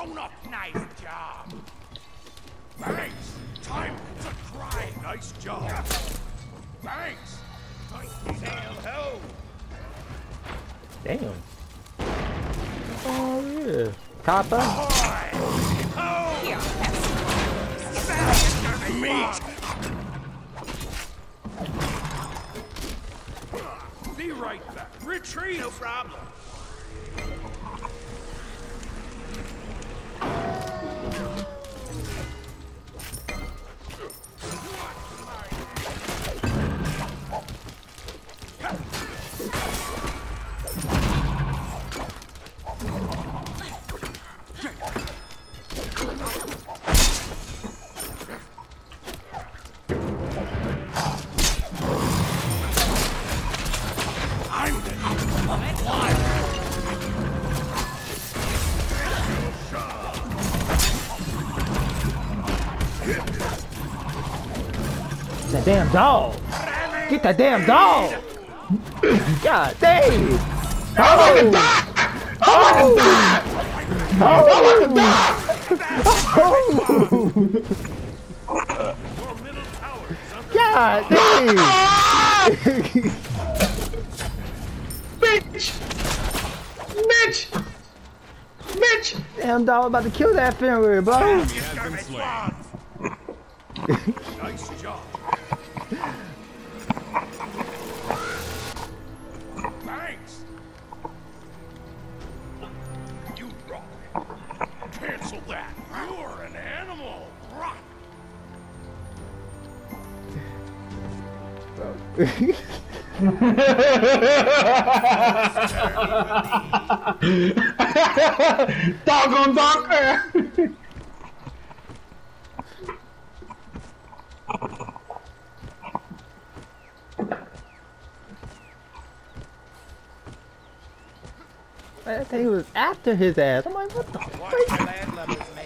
Oh, grown up. Nice job. Thanks. Time to cry. Nice job. Thanks. Sail ho. Damn. Oh yeah. Copper. Ahoy. Ho. Here, Meat. Be right back. Retreat. No problem. That damn dog. Get that damn dog. God dang. Oh. Oh. Oh. your middle tower is under God dang. Bitch! Bitch! Bitch! Damn dog about to kill that Fenrir, bro. Nice job. Cancel that. You're an animal. Rock. Dog on dog! I think he was after his ass. I'm like, what the fuck?